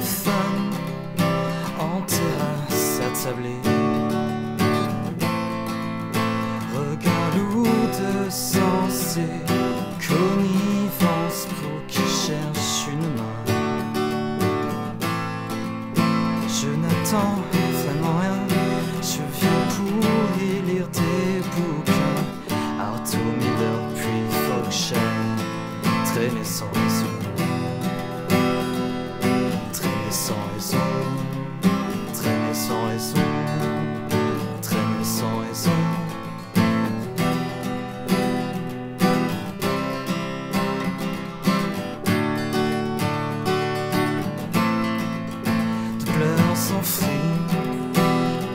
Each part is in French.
fun en terrasse attablée. Regard lourd de sens et connivence pour qui cherche une main. Je n'attends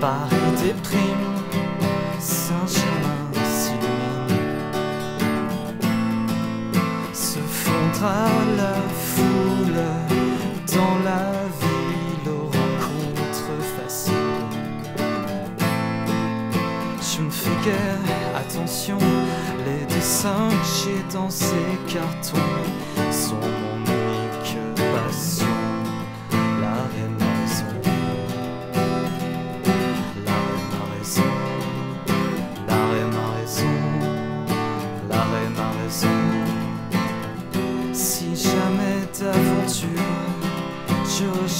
Paris déprime, Saint-Germain s'illumine, se fondra la foule dans la ville aux rencontres faciles. Je ne fais guère attention, les dessins que j'ai dans ces cartons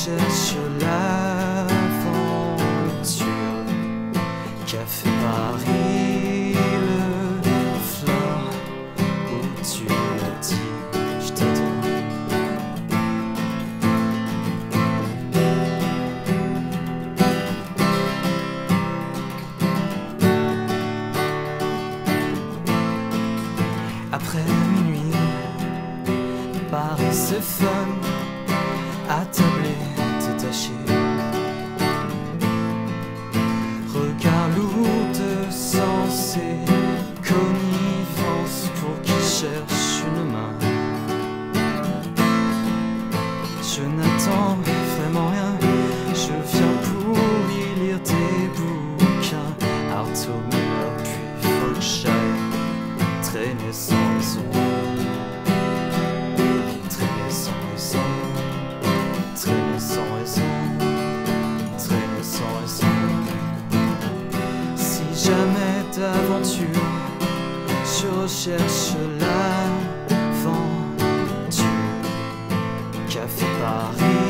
je recherche l'aventure qu'a fait Paris le fleur où tu me dis je t'adore. Après minuit, Paris c'est fun, attablé, 可。aventure, je recherche l'aventure. Café Paris.